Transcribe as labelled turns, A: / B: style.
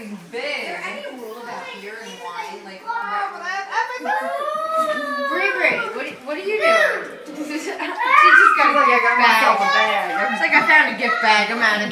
A: getting big.
B: Is there any rule about beer and wine? Like,
C: Bree Bree, what, do- what are you do? she just got a gift bag. It's like I found a gift bag. I'm out of